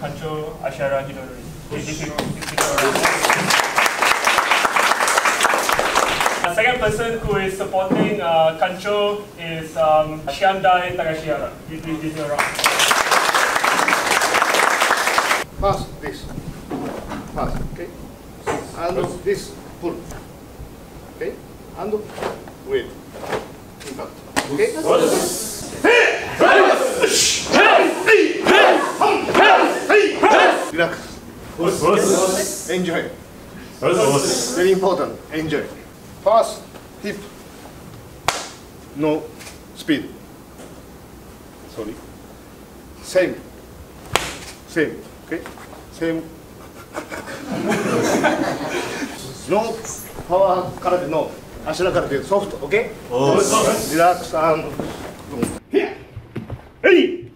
Kancho Ashihara Hidenori. If you- if you know around. The second person who is supporting uh, Kancho is um, Shihan-dai Tagashiara. If you- if you're around. Pass this. Pass, okay? And this, pull. Okay? And wait. Impact. Okay? Good luck. Os. Os. Enjoy. Os. Very important. Enjoy. First hip. No speed. Sorry. Same. Same. Okay. Same. no power からでの足だからでソフト。Okay. Os. Relax and. Here. Hey.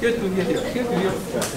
Good to hear. Good to hear.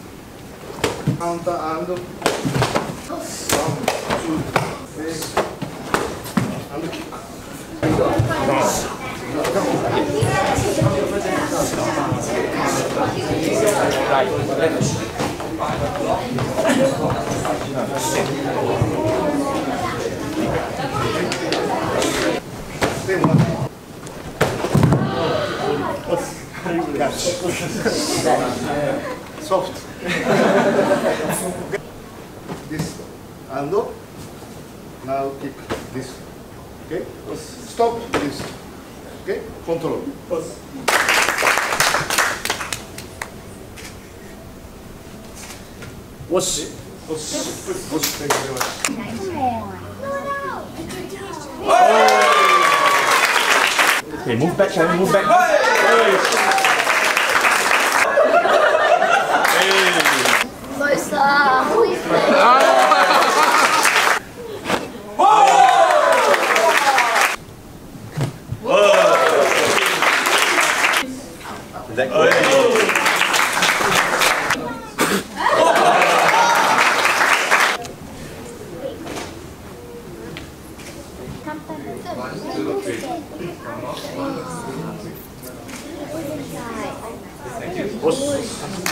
counter and Yes. Soft. this and now kick this. Okay? Stop this. Okay? Control. Wash. Wash. Wash. Thank you very much. Okay, move back, shall move back? 벌써 Is that good? Wash.